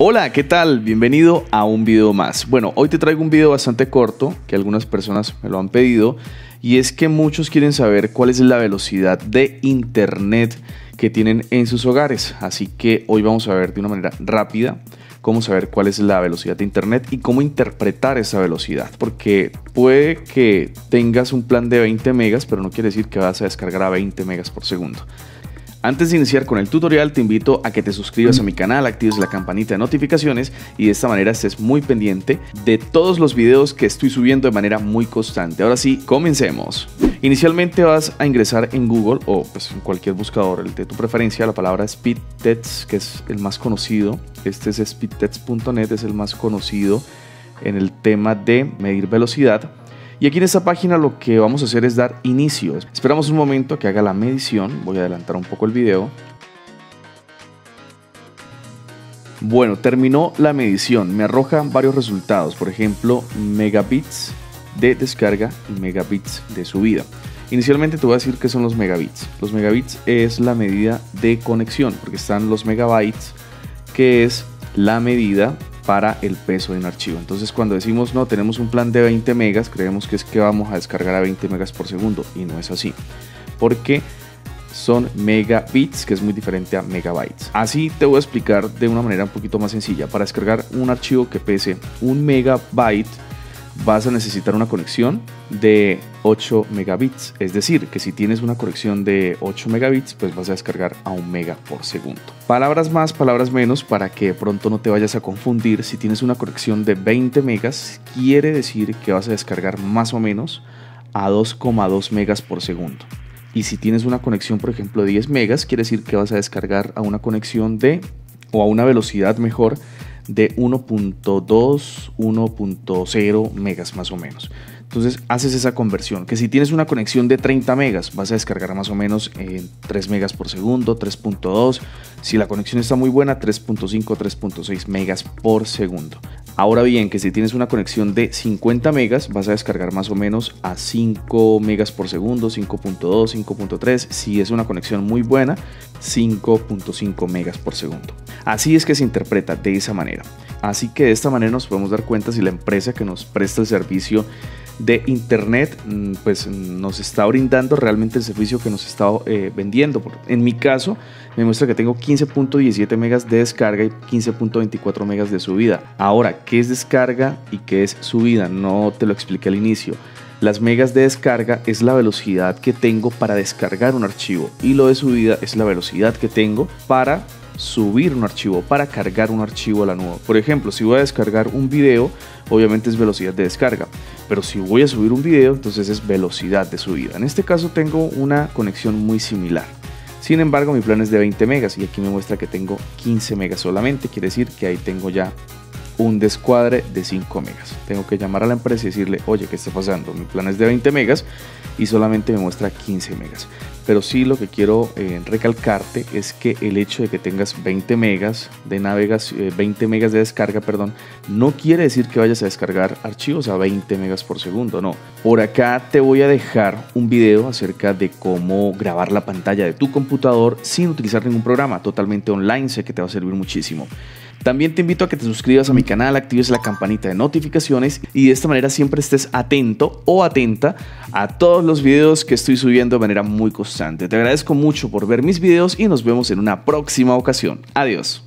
Hola, ¿qué tal? Bienvenido a un video más. Bueno, hoy te traigo un video bastante corto que algunas personas me lo han pedido y es que muchos quieren saber cuál es la velocidad de internet que tienen en sus hogares. Así que hoy vamos a ver de una manera rápida cómo saber cuál es la velocidad de internet y cómo interpretar esa velocidad. Porque puede que tengas un plan de 20 megas, pero no quiere decir que vas a descargar a 20 megas por segundo. Antes de iniciar con el tutorial te invito a que te suscribas a mi canal, actives la campanita de notificaciones y de esta manera estés muy pendiente de todos los videos que estoy subiendo de manera muy constante. Ahora sí, comencemos. Inicialmente vas a ingresar en Google o pues, en cualquier buscador el de tu preferencia la palabra SpeedTest que es el más conocido. Este es speedtest.net, es el más conocido en el tema de medir velocidad. Y aquí en esta página lo que vamos a hacer es dar inicio. Esperamos un momento que haga la medición. Voy a adelantar un poco el video. Bueno, terminó la medición. Me arroja varios resultados. Por ejemplo, megabits de descarga y megabits de subida. Inicialmente te voy a decir qué son los megabits. Los megabits es la medida de conexión, porque están los megabytes, que es la medida para el peso de un archivo. Entonces cuando decimos no, tenemos un plan de 20 megas, creemos que es que vamos a descargar a 20 megas por segundo y no es así. Porque son megabits, que es muy diferente a megabytes. Así te voy a explicar de una manera un poquito más sencilla. Para descargar un archivo que pese un megabyte, vas a necesitar una conexión de 8 megabits. Es decir, que si tienes una conexión de 8 megabits, pues vas a descargar a un mega por segundo. Palabras más, palabras menos, para que pronto no te vayas a confundir. Si tienes una conexión de 20 megas, quiere decir que vas a descargar más o menos a 2,2 megas por segundo. Y si tienes una conexión, por ejemplo, de 10 megas, quiere decir que vas a descargar a una conexión de, o a una velocidad mejor, de 1.2, 1.0 megas más o menos. Entonces haces esa conversión, que si tienes una conexión de 30 megas, vas a descargar más o menos en 3 megas por segundo, 3.2. Si la conexión está muy buena, 3.5, 3.6 megas por segundo. Ahora bien, que si tienes una conexión de 50 megas, vas a descargar más o menos a 5 megas por segundo, 5.2, 5.3. Si es una conexión muy buena, 5.5 megas por segundo. Así es que se interpreta de esa manera. Así que de esta manera nos podemos dar cuenta si la empresa que nos presta el servicio de internet mm, pues nos está brindando realmente el servicio que nos está eh, vendiendo. En mi caso me muestra que tengo 15.17 megas de descarga y 15.24 megas de subida. Ahora, ¿qué es descarga y qué es subida? No te lo expliqué al inicio. Las megas de descarga es la velocidad que tengo para descargar un archivo y lo de subida es la velocidad que tengo para subir un archivo, para cargar un archivo a la nube. Por ejemplo, si voy a descargar un video, obviamente es velocidad de descarga, pero si voy a subir un video, entonces es velocidad de subida. En este caso tengo una conexión muy similar. Sin embargo, mi plan es de 20 megas y aquí me muestra que tengo 15 megas solamente, quiere decir que ahí tengo ya un descuadre de 5 megas. Tengo que llamar a la empresa y decirle, oye, ¿qué está pasando? Mi plan es de 20 megas y solamente me muestra 15 megas. Pero sí lo que quiero eh, recalcarte es que el hecho de que tengas 20 megas de navegación, 20 megas de descarga, perdón, no quiere decir que vayas a descargar archivos a 20 megas por segundo, no. Por acá te voy a dejar un video acerca de cómo grabar la pantalla de tu computador sin utilizar ningún programa, totalmente online, sé que te va a servir muchísimo. También te invito a que te suscribas a mi canal, actives la campanita de notificaciones y de esta manera siempre estés atento o atenta a todos los videos que estoy subiendo de manera muy constante. Te agradezco mucho por ver mis videos y nos vemos en una próxima ocasión. Adiós.